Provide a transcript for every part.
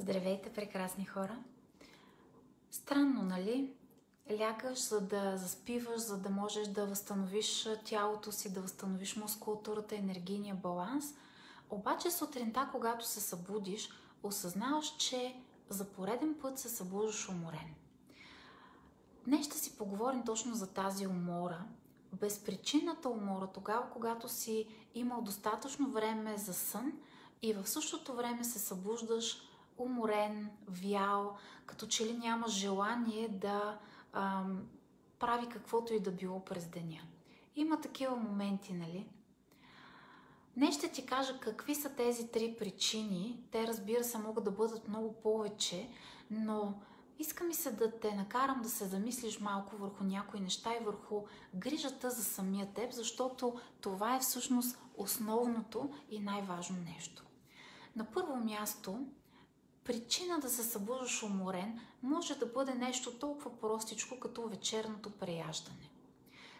Здравейте, прекрасни хора! Странно, нали? Лягаш, за да заспиваш, за да можеш да възстановиш тялото си, да възстановиш мускултурата, енергийния баланс. Обаче сутринта, когато се събудиш, осъзнаваш, че за пореден път се събуждаш уморен. Днес ще си поговорим точно за тази умора. Безпричинната умора, тогава, когато си имал достатъчно време за сън и в същото време се събуждаш уморен, вял, като че ли няма желание да ам, прави каквото и да било през деня. Има такива моменти, нали? Днес ще ти кажа какви са тези три причини. Те, разбира се, могат да бъдат много повече, но иска ми се да те накарам да се замислиш малко върху някои неща и върху грижата за самия теб, защото това е всъщност основното и най-важно нещо. На първо място, причина да се събуждаш уморен може да бъде нещо толкова простичко, като вечерното преяждане.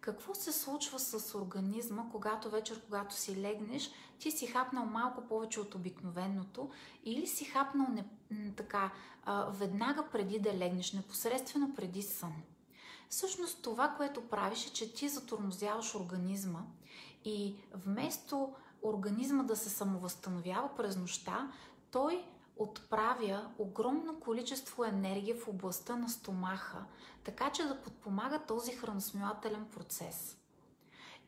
Какво се случва с организма, когато вечер, когато си легнеш, ти си хапнал малко повече от обикновеното или си хапнал не, така веднага преди да легнеш, непосредствено преди сън? Всъщност това, което правиш е, че ти затормозяваш организма и вместо организма да се самовъзстановява през нощта, той отправя огромно количество енергия в областта на стомаха, така че да подпомага този храносмилателен процес.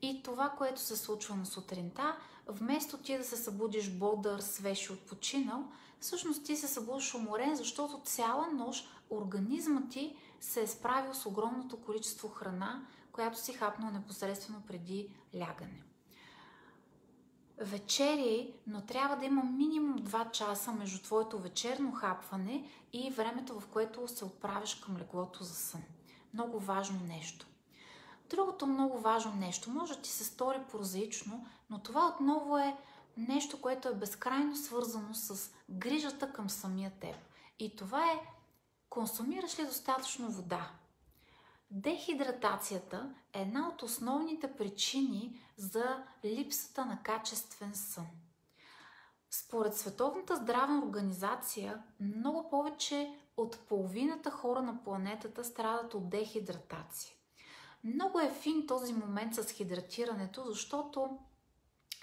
И това, което се случва на сутринта, вместо ти да се събудиш бодър, свеж и отпочинал, всъщност ти се събудиш уморен, защото цяла нощ организма ти се е справил с огромното количество храна, която си хапнал непосредствено преди лягане вечери, но трябва да има минимум 2 часа между твоето вечерно хапване и времето, в което се отправиш към леглото за сън. Много важно нещо. Другото много важно нещо, може да ти се стори прозаично, но това отново е нещо, което е безкрайно свързано с грижата към самия теб. И това е консумираш ли достатъчно вода? Дехидратацията е една от основните причини за липсата на качествен сън. Според Световната здравна организация, много повече от половината хора на планетата страдат от дехидратация. Много е фин този момент с хидратирането, защото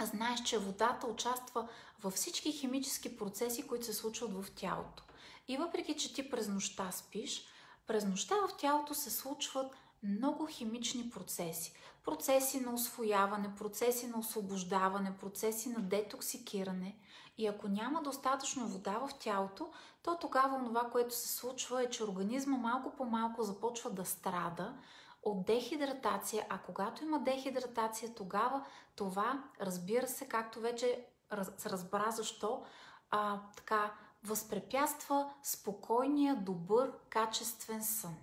знаеш, че водата участва във всички химически процеси, които се случват в тялото. И въпреки, че ти през нощта спиш, през нощта в тялото се случват много химични процеси. Процеси на освояване, процеси на освобождаване, процеси на детоксикиране. И ако няма достатъчно вода в тялото, то тогава това, което се случва е, че организма малко по малко започва да страда от дехидратация, а когато има дехидратация, тогава това, разбира се, както вече разбра защо, а, така, възпрепятства спокойния, добър, качествен сън.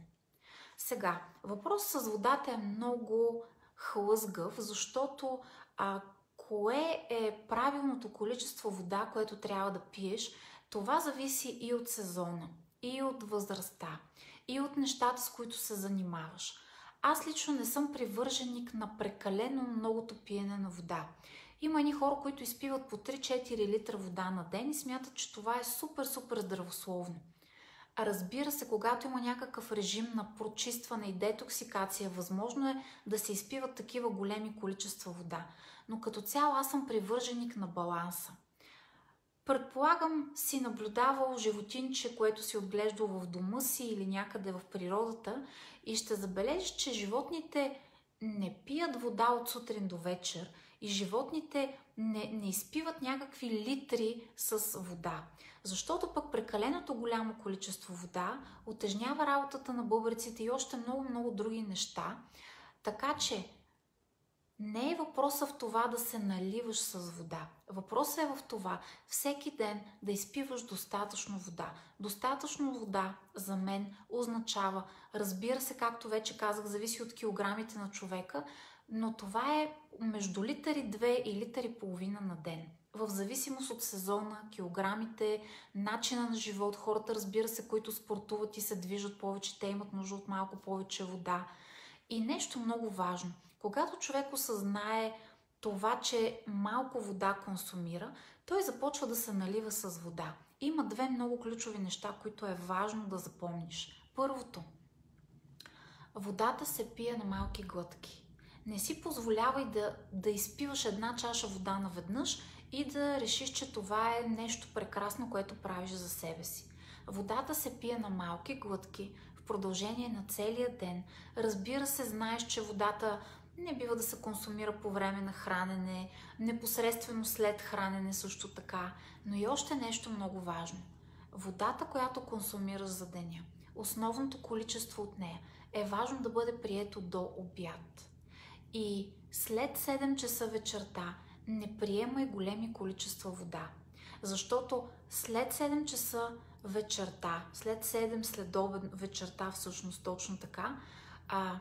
Сега, въпросът с водата е много хлъзгав, защото а, кое е правилното количество вода, което трябва да пиеш, това зависи и от сезона, и от възрастта, и от нещата, с които се занимаваш. Аз лично не съм привърженик на прекалено многото пиене на вода. Има едни хора, които изпиват по 3-4 литра вода на ден и смятат, че това е супер-супер здравословно. Разбира се, когато има някакъв режим на прочистване и детоксикация, възможно е да се изпиват такива големи количества вода. Но като цяло аз съм привърженик на баланса. Предполагам си наблюдавал животинче, което си отглеждал в дома си или някъде в природата и ще забележиш, че животните не пият вода от сутрин до вечер и животните не, не изпиват някакви литри с вода. Защото пък прекаленото голямо количество вода отежнява работата на бъбреците и още много-много други неща. Така че не е въпроса в това да се наливаш с вода. Въпросът е в това всеки ден да изпиваш достатъчно вода. Достатъчно вода за мен означава, разбира се, както вече казах, зависи от килограмите на човека, но това е между литъри 2 и литъри половина на ден. В зависимост от сезона, килограмите, начина на живот, хората, разбира се, които спортуват и се движат повече, те имат нужда от малко повече вода. И нещо много важно. Когато човек осъзнае това, че малко вода консумира, той започва да се налива с вода. Има две много ключови неща, които е важно да запомниш. Първото, водата се пие на малки глътки. Не си позволявай да, да изпиваш една чаша вода наведнъж и да решиш, че това е нещо прекрасно, което правиш за себе си. Водата се пие на малки глътки в продължение на целия ден. Разбира се, знаеш, че водата не бива да се консумира по време на хранене, непосредствено след хранене също така. Но и още нещо много важно. Водата, която консумираш за деня, основното количество от нея е важно да бъде прието до обяд. И след 7 часа вечерта не приемай големи количества вода. Защото след 7 часа вечерта, след 7 след вечерта всъщност точно така, а,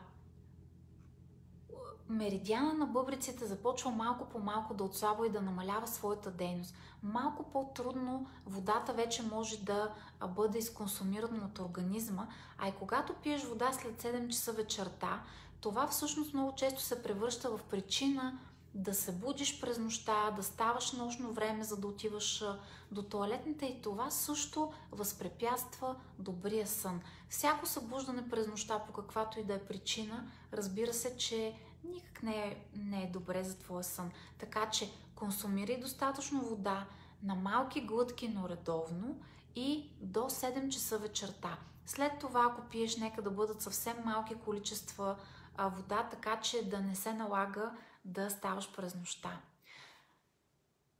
меридиана на бъбриците започва малко по малко да отслабва и да намалява своята дейност. Малко по-трудно водата вече може да бъде изконсумирана от организма, а и когато пиеш вода след 7 часа вечерта, това всъщност много често се превръща в причина да се будиш през нощта, да ставаш нощно време, за да отиваш до туалетната и това също възпрепятства добрия сън. Всяко събуждане през нощта, по каквато и да е причина, разбира се, че никак не е, не е добре за твоя сън. Така че консумирай достатъчно вода на малки глътки, но редовно и до 7 часа вечерта. След това, ако пиеш, нека да бъдат съвсем малки количества вода, така че да не се налага да ставаш през нощта.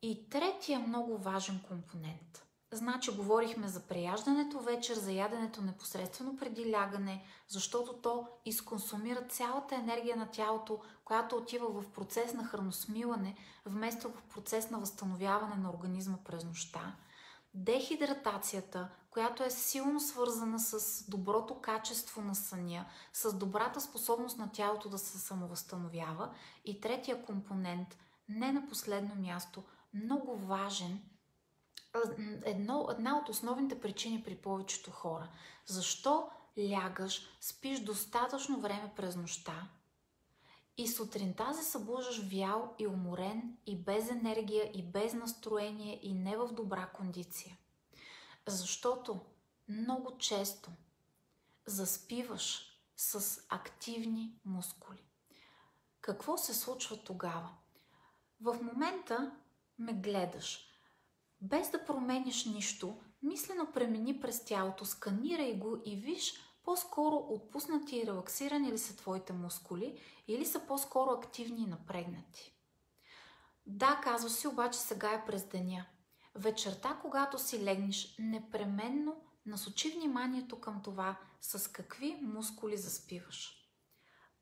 И третия много важен компонент. Значи говорихме за преяждането вечер, за яденето непосредствено преди лягане, защото то изконсумира цялата енергия на тялото, която отива в процес на храносмилане, вместо в процес на възстановяване на организма през нощта. Дехидратацията, която е силно свързана с доброто качество на съня, с добрата способност на тялото да се самовъзстановява. И третия компонент, не на последно място, много важен, едно, една от основните причини при повечето хора. Защо лягаш, спиш достатъчно време през нощта и сутринта се събуждаш вял и уморен и без енергия и без настроение и не в добра кондиция? Защото много често заспиваш с активни мускули. Какво се случва тогава? В момента ме гледаш. Без да промениш нищо, мислено премени през тялото, сканирай го и виж по-скоро отпуснати и релаксирани ли са твоите мускули или са по-скоро активни и напрегнати. Да, казваш си, обаче сега е през деня – Вечерта, когато си легнеш, непременно насочи вниманието към това с какви мускули заспиваш.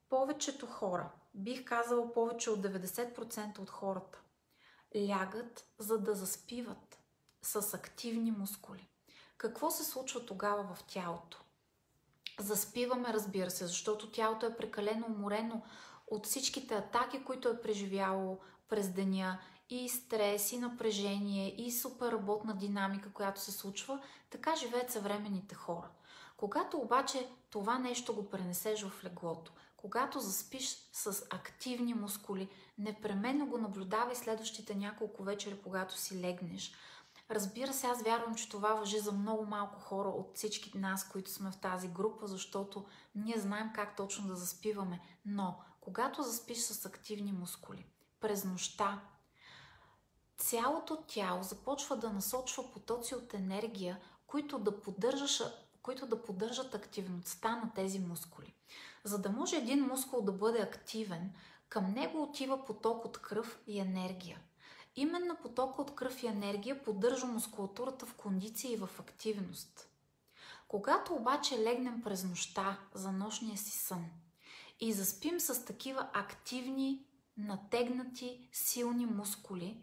Повечето хора, бих казала повече от 90% от хората, лягат за да заспиват с активни мускули. Какво се случва тогава в тялото? Заспиваме, разбира се, защото тялото е прекалено уморено от всичките атаки, които е преживяло през деня и стрес, и напрежение, и супер работна динамика, която се случва, така живеят съвременните хора. Когато обаче това нещо го пренесеш в леглото, когато заспиш с активни мускули, непременно го наблюдавай следващите няколко вечери, когато си легнеш. Разбира се, аз вярвам, че това въжи за много малко хора от всички нас, които сме в тази група, защото ние знаем как точно да заспиваме. Но, когато заспиш с активни мускули, през нощта, цялото тяло започва да насочва потоци от енергия, които да, поддържаш, които да поддържат активността на тези мускули. За да може един мускул да бъде активен, към него отива поток от кръв и енергия. Именно поток от кръв и енергия поддържа мускулатурата в кондиция и в активност. Когато обаче легнем през нощта за нощния си сън и заспим с такива активни, натегнати, силни мускули,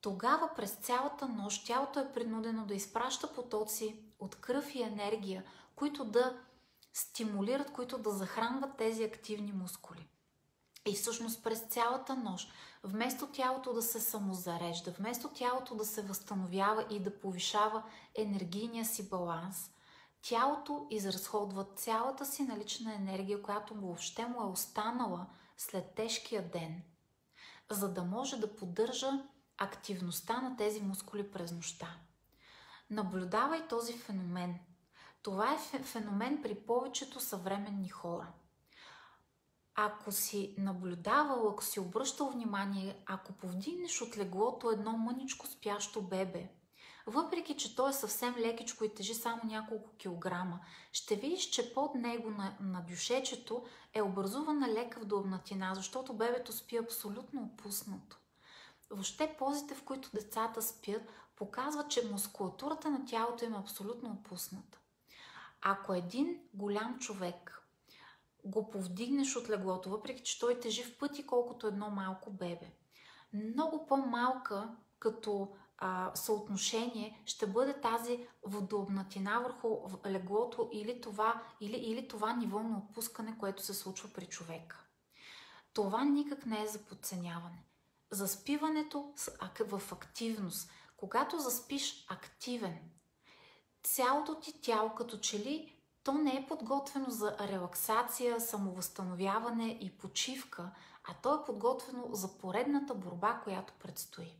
тогава през цялата нощ тялото е принудено да изпраща потоци от кръв и енергия, които да стимулират, които да захранват тези активни мускули. И всъщност през цялата нощ, вместо тялото да се самозарежда, вместо тялото да се възстановява и да повишава енергийния си баланс, тялото изразходва цялата си налична енергия, която въобще му е останала след тежкия ден – за да може да поддържа активността на тези мускули през нощта. Наблюдавай този феномен. Това е феномен при повечето съвременни хора. Ако си наблюдавал, ако си обръщал внимание, ако повдигнеш от леглото едно мъничко спящо бебе, въпреки че то е съвсем лекичко и тежи само няколко килограма, ще видиш, че под него на, на дюшечето е образувана лека вдълбнатина, защото бебето спи абсолютно опуснато. Въобще позите, в които децата спят, показват, че мускулатурата на тялото им е абсолютно опусната. Ако един голям човек го повдигнеш от леглото, въпреки че той тежи в пъти колкото едно малко бебе, много по-малка като а, съотношение ще бъде тази водообнатина върху леглото или това, или, или това ниво на отпускане, което се случва при човека. Това никак не е за подценяване. Заспиването в активност. Когато заспиш активен, цялото ти тяло като че ли то не е подготвено за релаксация, самовъзстановяване и почивка, а то е подготвено за поредната борба, която предстои.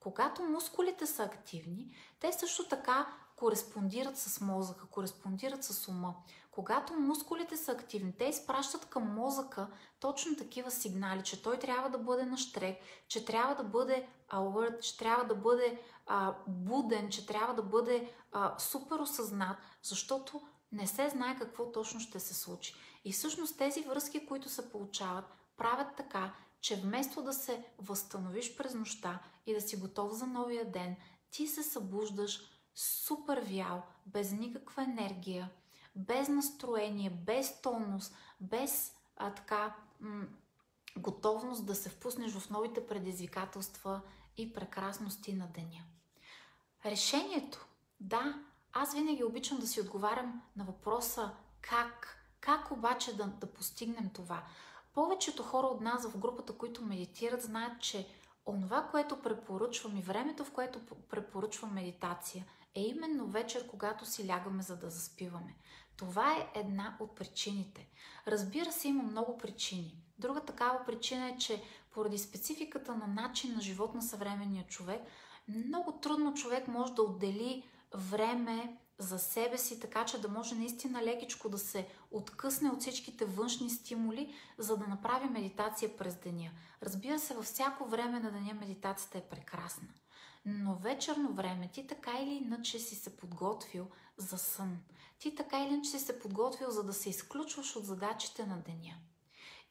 Когато мускулите са активни, те също така кореспондират с мозъка, кореспондират с ума. Когато мускулите са активни, те изпращат към мозъка точно такива сигнали, че той трябва да бъде на штрек, че трябва да бъде alert, че трябва да бъде а, буден, че трябва да бъде а, супер осъзнат, защото не се знае какво точно ще се случи. И всъщност тези връзки, които се получават, правят така, че вместо да се възстановиш през нощта и да си готов за новия ден, ти се събуждаш супер вял, без никаква енергия, без настроение, без тонус, без а, така м- готовност да се впуснеш в новите предизвикателства и прекрасности на деня. Решението, да, аз винаги обичам да си отговарям на въпроса как, как обаче да, да постигнем това. Повечето хора от нас в групата, които медитират, знаят, че онова, което препоръчвам и времето, в което препоръчвам медитация, е именно вечер, когато си лягаме за да заспиваме. Това е една от причините. Разбира се, има много причини. Друга такава причина е, че поради спецификата на начин на живот на съвременния човек, много трудно човек може да отдели време за себе си, така че да може наистина лекичко да се откъсне от всичките външни стимули, за да направи медитация през деня. Разбира се, във всяко време на деня медитацията е прекрасна. Но вечерно време ти така или иначе си се подготвил за сън. Ти така или иначе си се подготвил, за да се изключваш от задачите на деня.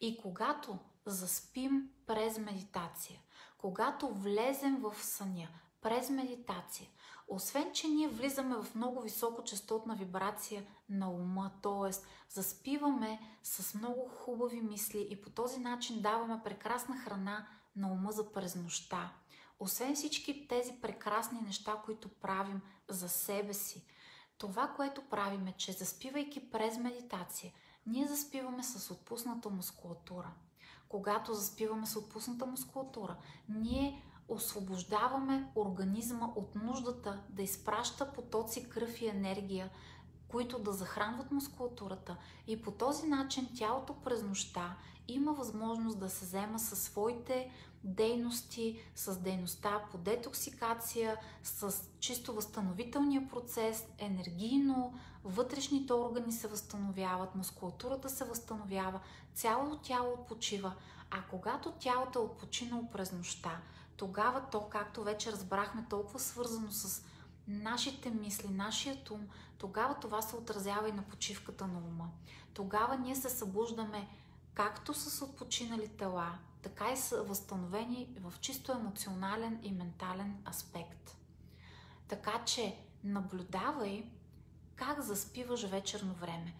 И когато заспим през медитация, когато влезем в съня през медитация, освен, че ние влизаме в много високочастотна вибрация на ума, т.е. заспиваме с много хубави мисли и по този начин даваме прекрасна храна на ума за през нощта. Освен всички тези прекрасни неща, които правим за себе си, това, което правим е, че заспивайки през медитация, ние заспиваме с отпусната мускулатура. Когато заспиваме с отпусната мускулатура, ние освобождаваме организма от нуждата да изпраща потоци кръв и енергия, които да захранват мускулатурата. И по този начин тялото през нощта има възможност да се взема със своите дейности, с дейността по детоксикация, с чисто възстановителния процес, енергийно, вътрешните органи се възстановяват, мускулатурата се възстановява, цялото тяло отпочива. А когато тялото е отпочинало през нощта, тогава то, както вече разбрахме, толкова свързано с нашите мисли, нашият ум, тогава това се отразява и на почивката на ума. Тогава ние се събуждаме както с отпочинали тела, така и са възстановени в чисто емоционален и ментален аспект. Така че наблюдавай как заспиваш вечерно време.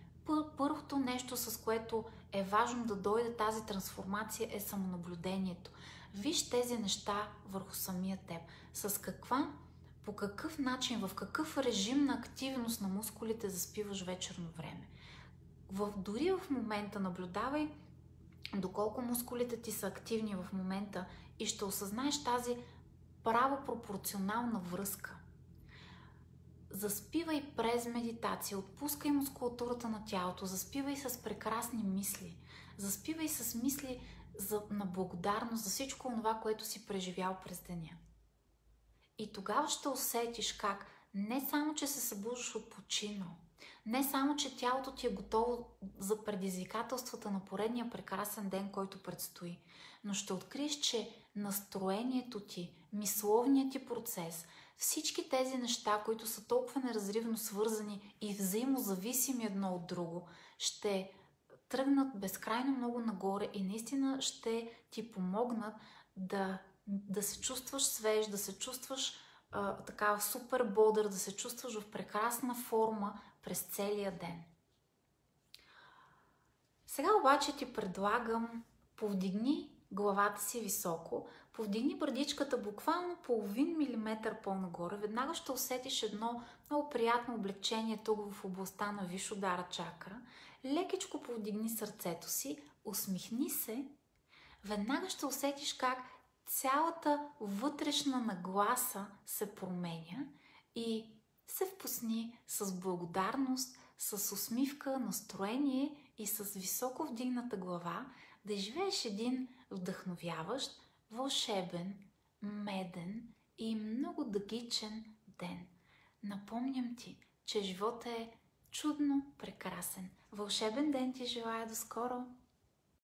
Първото нещо, с което е важно да дойде тази трансформация е самонаблюдението. Виж тези неща върху самия теб. С каква, по какъв начин, в какъв режим на активност на мускулите заспиваш вечерно време. В, дори в момента наблюдавай доколко мускулите ти са активни в момента и ще осъзнаеш тази право пропорционална връзка. Заспивай през медитация, отпускай мускулатурата на тялото, заспивай с прекрасни мисли, заспивай с мисли за, на благодарност за всичко това, което си преживял през деня. И тогава ще усетиш как не само, че се събуждаш от починал, не само, че тялото ти е готово за предизвикателствата на поредния прекрасен ден, който предстои, но ще откриеш, че настроението ти, мисловният ти процес, всички тези неща, които са толкова неразривно свързани и взаимозависими едно от друго, ще тръгнат безкрайно много нагоре и наистина ще ти помогнат да, да се чувстваш свеж, да се чувстваш а, така супер бодър, да се чувстваш в прекрасна форма през целия ден. Сега обаче ти предлагам повдигни главата си високо, повдигни брадичката буквално половин милиметър по-нагоре, веднага ще усетиш едно много приятно облегчение тук в областта на Вишодара чакра. Лекичко повдигни сърцето си, усмихни се, веднага ще усетиш как цялата вътрешна нагласа се променя и се впусни с благодарност, с усмивка, настроение и с високо вдигната глава да живееш един вдъхновяващ, вълшебен, меден и много дъгичен ден. Напомням ти, че живота е чудно прекрасен. Вълшебен ден ти желая до скоро!